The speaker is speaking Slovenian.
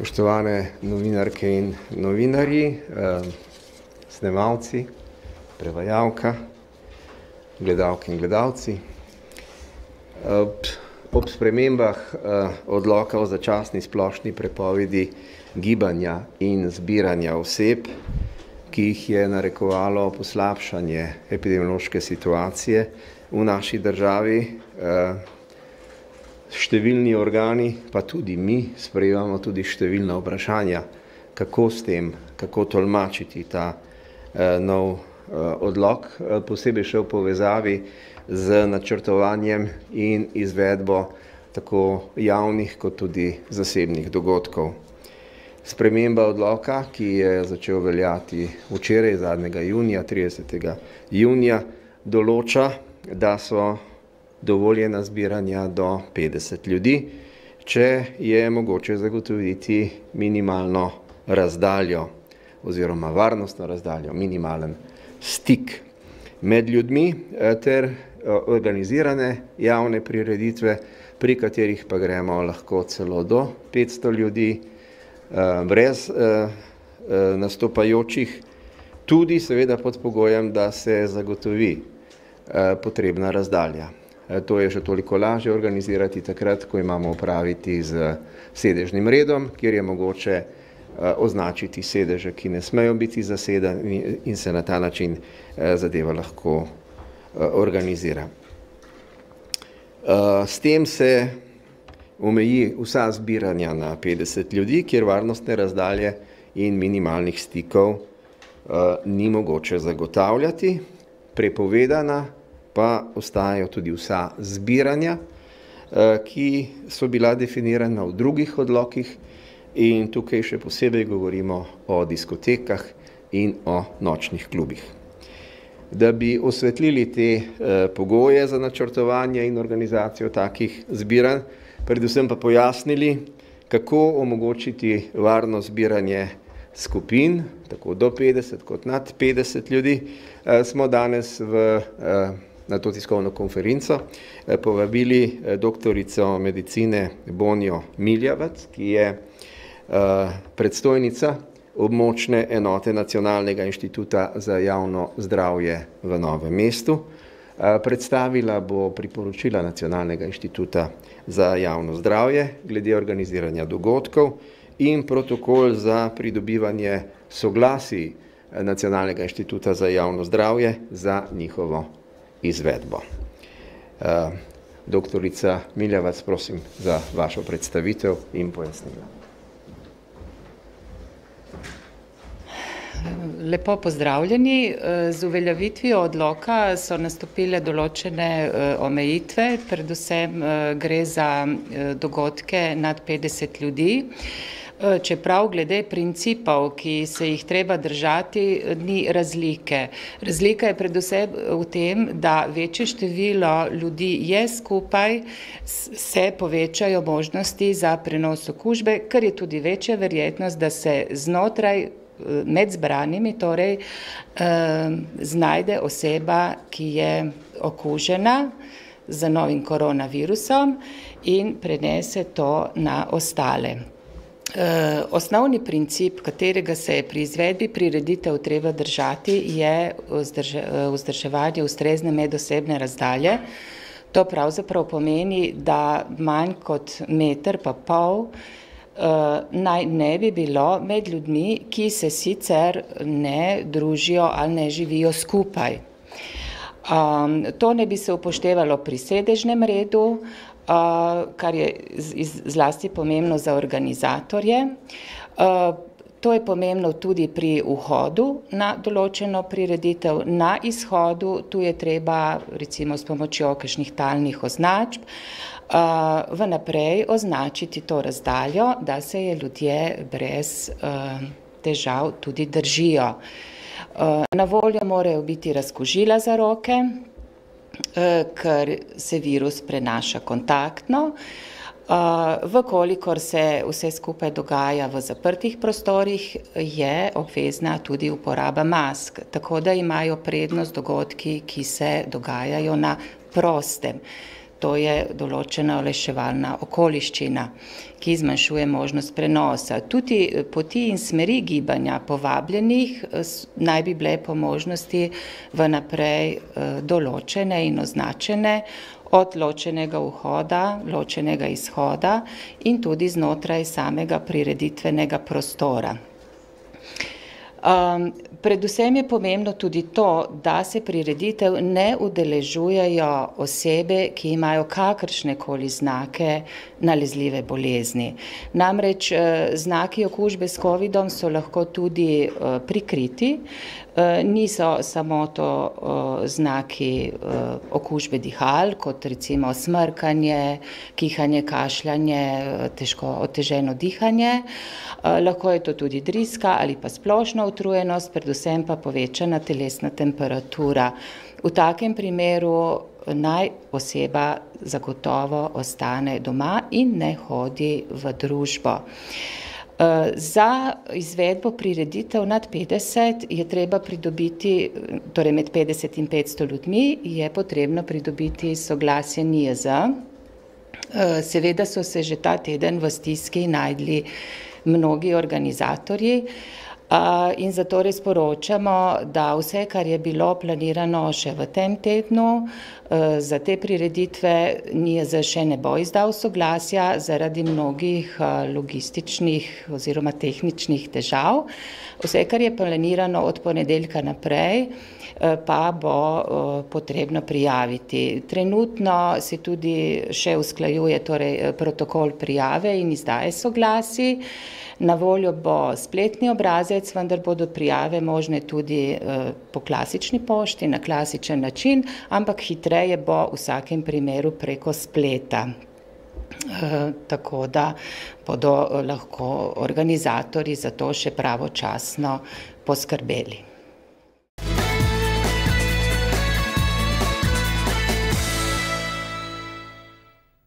Spoštovane novinarke in novinarji, snemalci, prevajalka, gledalke in gledalci. Ob spremembah odloka o začasni splošni prepovedi gibanja in zbiranja oseb, ki jih je narekovalo poslabšanje epidemiološke situacije v naši državi, številni organi, pa tudi mi sprejemamo tudi številna vprašanja, kako s tem, kako tolmačiti ta nov odlok, posebej še v povezavi z načrtovanjem in izvedbo tako javnih kot tudi zasebnih dogodkov. Sprememba odloka, ki je začel veljati včeraj, zadnjega junija, tridesetega junija, določa, da so dovoljena zbiranja do petdeset ljudi, če je mogoče zagotoviti minimalno razdaljo oziroma varnostno razdaljo, minimalen stik med ljudmi ter organizirane javne prireditve, pri katerih pa gremo lahko celo do petsto ljudi, brez nastopajočih, tudi seveda pod pogojem, da se zagotovi potrebna razdalja. To je še toliko lažje organizirati takrat, ko imamo opraviti s sedežnim redom, kjer je mogoče označiti sedeže, ki ne smejo biti zasedeni, in se na ta način zadeva lahko organizira. S tem se omeji vsa zbiranja na petdeset ljudi, kjer varnostne razdalje in minimalnih stikov ni mogoče zagotavljati. Prepovedana pa ostajajo tudi vsa zbiranja, ki so bila definirana v drugih odlokih, in tukaj še posebej govorimo o diskotekah in o nočnih klubih. Da bi osvetlili te pogoje za načrtovanje in organizacijo takih zbiranj, predvsem pa pojasnili, kako omogočiti varno zbiranje skupin, tako do petdeset kot nad petdeset ljudi, smo danes v na to tiskovno konferenco povabili doktorico medicine Bonjo Miljavac, ki je predstojnica območne enote Nacionalnega inštituta za javno zdravje v Novem mestu. Predstavila bo priporočila Nacionalnega inštituta za javno zdravje glede organiziranja dogodkov in protokol za pridobivanje soglasij Nacionalnega inštituta za javno zdravje za njihovo izvedbo. Doktorica Miljavac, prosim za vašo predstavitev in pojasnila. Lepo pozdravljeni, z uveljavitvijo odloka so nastopile določene omejitve, predvsem gre za dogodke nad petdeset ljudi. Čeprav glede principov, ki se jih treba držati, ni razlike. Razlika je predvsem v tem, da večje število ljudi je skupaj, se povečajo možnosti za prenos okužbe, kar je tudi večja verjetnost, da se znotraj, med zbranimi torej, znajde oseba, ki je okužena z novim koronavirusom in prenese to na ostale. Osnovni princip, katerega se je pri izvedbi prireditev treba držati, je vzdrževanje ustrezne medosebne razdalje. To pravzaprav pomeni, da manj kot meter pa pol naj ne bi bilo med ljudmi, ki se sicer ne družijo ali ne živijo skupaj. To naj bi se upoštevalo pri sedežnem redu, kar je zlasti pomembno za organizatorje. To je pomembno tudi pri vhodu na določeno prireditev, na izhodu, tu je treba recimo s pomočjo kakšnih talnih označb vnaprej označiti to razdaljo, da se je ljudje brez težav tudi držijo. Na voljo morajo biti razkužila za roke, ker se virus prenaša kontaktno. V kolikor se vse skupaj dogaja v zaprtih prostorih, je obvezna tudi uporaba mask, tako da imajo prednost dogodki, ki se dogajajo na prostem. To je določena oleševalna okoliščina, ki zmanjšuje možnost prenosa. Tudi poti in smeri gibanja povabljenih naj bi bile po možnosti vnaprej določene in označene od ločenega vhoda, ločenega izhoda in tudi znotraj samega prireditvenega prostora. Um, predvsem je pomembno tudi to, da se prireditev ne udeležujejo osebe, ki imajo kakršne koli znake nalezljive bolezni. Namreč znaki okužbe s covidom so lahko tudi uh, prikriti, uh, niso samo to uh, znaki uh, okužbe dihal, kot recimo smrkanje, kihanje, kašljanje, težko oteženo dihanje, uh, lahko je to tudi driska ali pa splošna utrujenost, predvsem pa povečana telesna temperatura. V takem primeru naj oseba zagotovo ostane doma in ne hodi v družbo. Za izvedbo prireditev nad petdeset je treba pridobiti, torej med petdeset in petsto ljudmi, je potrebno pridobiti soglasje NIJZ. Seveda so se že ta teden v stiski našli mnogi organizatorji, in zatorej sporočamo, da vse, kar je bilo planirano še v tem tednu, za te prireditve NIJZ še ne bo izdal soglasja zaradi mnogih logističnih oziroma tehničnih težav. Vse, kar je planirano od ponedeljka naprej, pa bo potrebno prijaviti. Trenutno se tudi še usklajuje torej protokol prijave in izdaje soglasij. Na voljo bo spletni obrazec, vendar bodo prijave možne tudi po klasični pošti, na klasičen način, ampak hitreje bo v vsakem primeru preko spleta. Tako da bodo lahko organizatorji za to še pravočasno poskrbeli.